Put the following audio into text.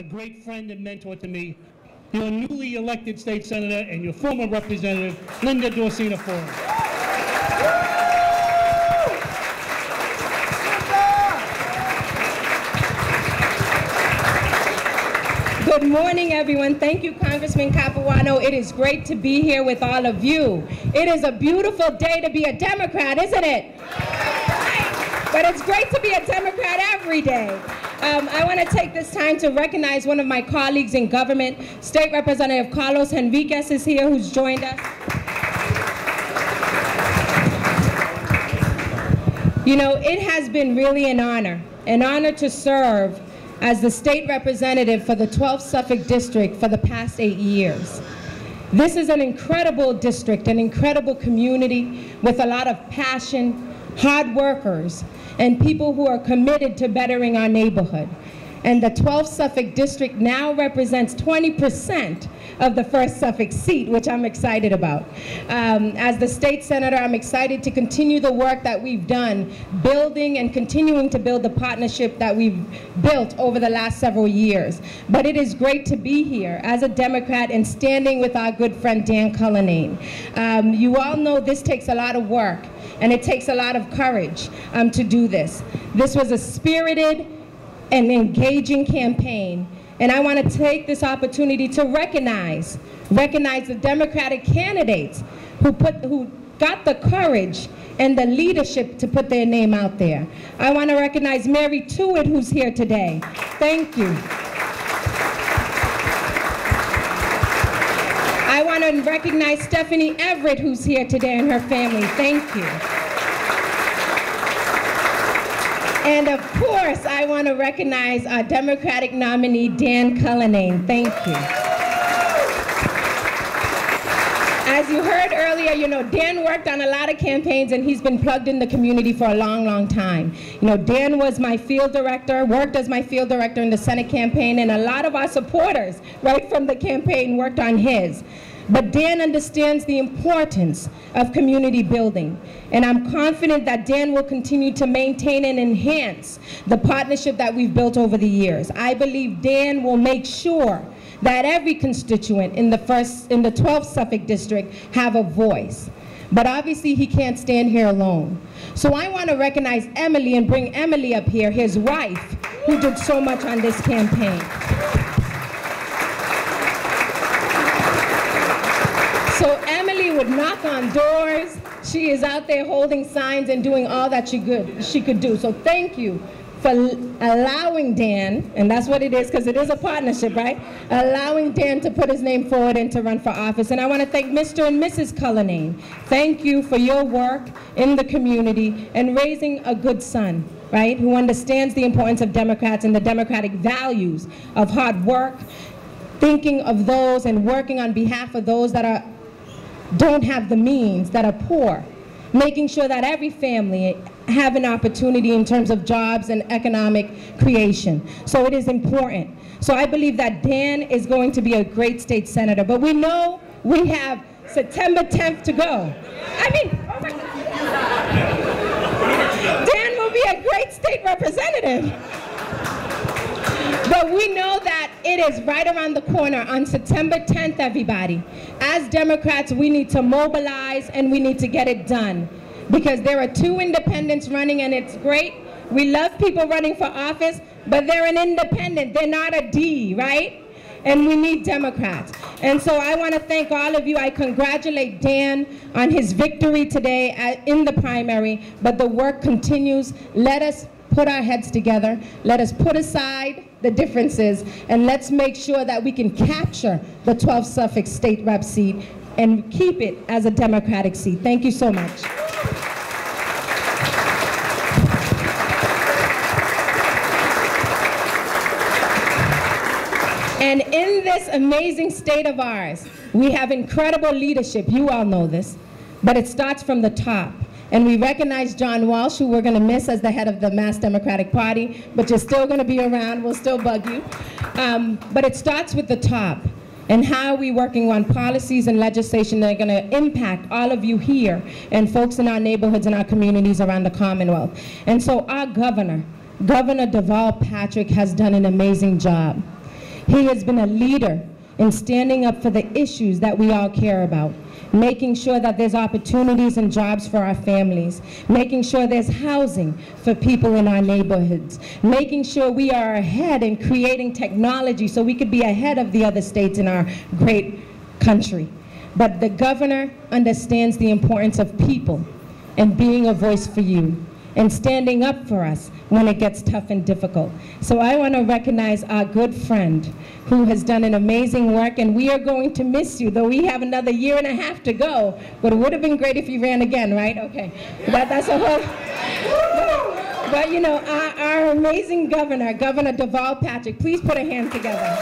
a great friend and mentor to me, your newly elected state senator and your former representative, Linda Dorcena Forry. Good morning, everyone. Thank you, Congressman Capuano. It is great to be here with all of you. It is a beautiful day to be a Democrat, isn't it? But it's great to be a Democrat every day. Um, I want to take this time to recognize one of my colleagues in government. State Representative Carlos Henriquez is here, who's joined us. You know, it has been really an honor, an honor to serve as the state representative for the 12th Suffolk District for the past eight years. This is an incredible district, an incredible community with a lot of passion, hard workers, and people who are committed to bettering our neighborhood. And the 12th Suffolk District now represents 20% of the first Suffolk seat, which I'm excited about. Um, as the state senator, I'm excited to continue the work that we've done, building and continuing to build the partnership that we've built over the last several years. But it is great to be here as a Democrat and standing with our good friend Dan Cullinane. Um, you all know this takes a lot of work and it takes a lot of courage um, to do this. This was a spirited and engaging campaign and I want to take this opportunity to recognize, recognize the Democratic candidates who, put, who got the courage and the leadership to put their name out there. I want to recognize Mary Tuitt, who's here today. Thank you. Want to recognize Stephanie Everett, who's here today, and her family. Thank you. And of course, I want to recognize our Democratic nominee, Dan Cullinane. Thank you. As you heard earlier, you know, Dan worked on a lot of campaigns and he's been plugged in the community for a long, long time. You know, Dan was my field director, worked as my field director in the Senate campaign, and a lot of our supporters, right from the campaign, worked on his. But Dan understands the importance of community building. And I'm confident that Dan will continue to maintain and enhance the partnership that we've built over the years. I believe Dan will make sure that every constituent in the first, in the 12th Suffolk District have a voice. But obviously he can't stand here alone. So I want to recognize Emily and bring Emily up here, his wife, who did so much on this campaign. So Emily would knock on doors. She is out there holding signs and doing all that she could, she could do. So thank you for allowing Dan, and that's what it is because it is a partnership, right? Allowing Dan to put his name forward and to run for office. And I want to thank Mr. and Mrs. Cullinane. Thank you for your work in the community and raising a good son, right? Who understands the importance of Democrats and the democratic values of hard work, thinking of those and working on behalf of those that are don't have the means, that are poor, making sure that every family have an opportunity in terms of jobs and economic creation. So it is important. So I believe that Dan is going to be a great state senator, but we know we have September 10th to go. I mean, Dan will be a great state representative. We know that it is right around the corner on September 10th, everybody. As Democrats, we need to mobilize and we need to get it done. Because there are two independents running and it's great. We love people running for office, but they're an independent. They're not a D, right? And we need Democrats. And so I want to thank all of you. I congratulate Dan on his victory today in the primary, but the work continues. Let us put our heads together. Let us put aside the differences and let's make sure that we can capture the 12th Suffolk state rep seat and keep it as a Democratic seat. Thank you so much. And in this amazing state of ours, we have incredible leadership. You all know this, but it starts from the top. And we recognize John Walsh, who we're going to miss as the head of the Mass Democratic Party, but you're still going to be around. We'll still bug you. Um, but it starts with the top. And how are we working on policies and legislation that are going to impact all of you here and folks in our neighborhoods and our communities around the Commonwealth. And so our governor, Governor Deval Patrick, has done an amazing job. He has been a leader in standing up for the issues that we all care about, making sure that there's opportunities and jobs for our families, making sure there's housing for people in our neighborhoods, making sure we are ahead in creating technology so we could be ahead of the other states in our great country. But the governor understands the importance of people and being a voice for you and standing up for us when it gets tough and difficult. So I want to recognize our good friend who has done an amazing work and we are going to miss you, though we have another year and a half to go, but it would have been great if you ran again, right? Okay, that, that's a whole... But, you know, our, our amazing governor, Governor Deval Patrick, please put a hand together.